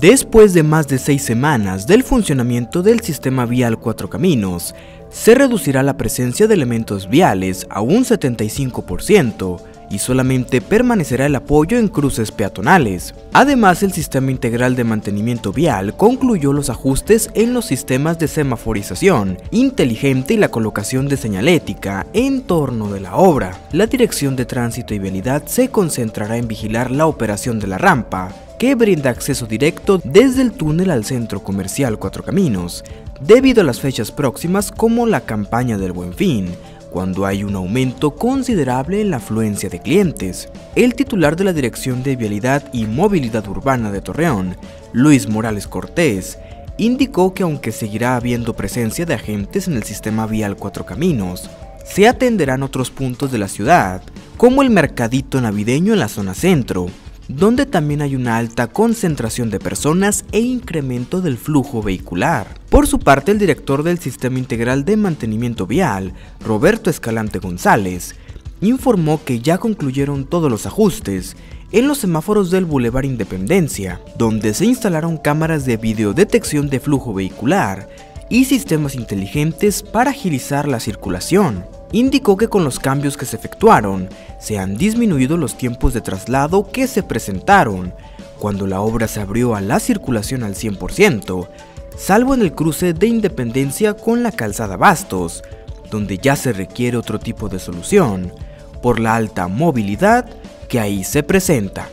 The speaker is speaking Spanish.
Después de más de seis semanas del funcionamiento del sistema vial Cuatro Caminos, se reducirá la presencia de elementos viales a un 75% y solamente permanecerá el apoyo en cruces peatonales. Además, el sistema integral de mantenimiento vial concluyó los ajustes en los sistemas de semaforización inteligente y la colocación de señalética en torno de la obra. La Dirección de Tránsito y Vialidad se concentrará en vigilar la operación de la rampa, que brinda acceso directo desde el túnel al centro comercial Cuatro Caminos, debido a las fechas próximas como la campaña del Buen Fin, cuando hay un aumento considerable en la afluencia de clientes. El titular de la Dirección de Vialidad y Movilidad Urbana de Torreón, Luis Morales Cortés, indicó que aunque seguirá habiendo presencia de agentes en el sistema vial Cuatro Caminos, se atenderán otros puntos de la ciudad, como el mercadito navideño en la zona centro, donde también hay una alta concentración de personas e incremento del flujo vehicular. Por su parte, el director del Sistema Integral de Mantenimiento Vial, Roberto Escalante González, informó que ya concluyeron todos los ajustes en los semáforos del Boulevard Independencia, donde se instalaron cámaras de videodetección de flujo vehicular y sistemas inteligentes para agilizar la circulación indicó que con los cambios que se efectuaron, se han disminuido los tiempos de traslado que se presentaron cuando la obra se abrió a la circulación al 100%, salvo en el cruce de Independencia con la calzada Bastos, donde ya se requiere otro tipo de solución, por la alta movilidad que ahí se presenta.